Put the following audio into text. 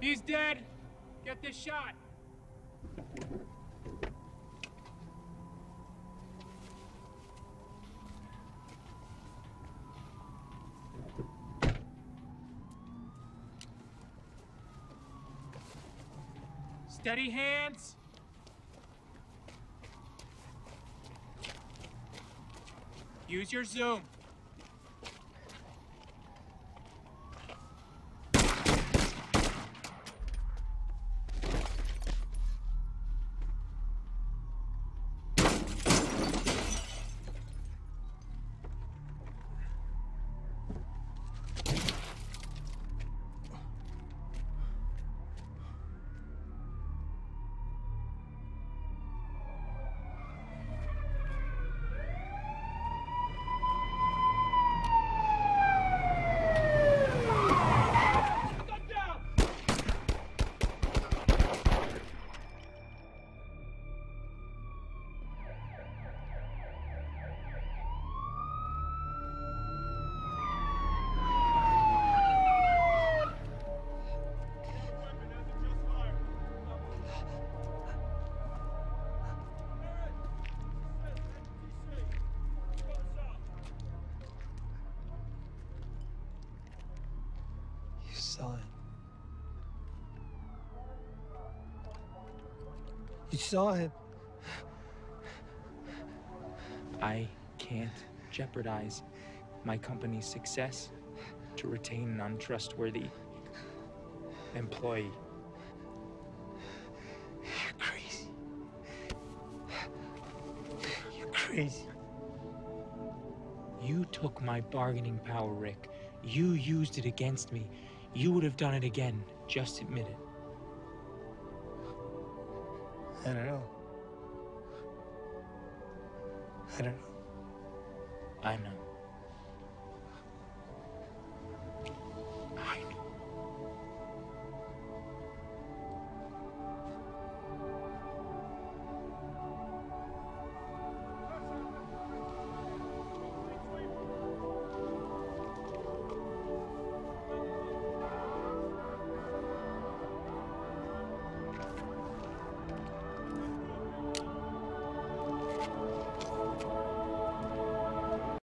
He's dead! Get this shot! Steady hands! Use your zoom. You saw. You saw him. I can't jeopardize my company's success to retain an untrustworthy employee. You're crazy. You're crazy. You took my bargaining power, Rick. You used it against me. You would have done it again. Just admit it. I don't know. I don't know. I know.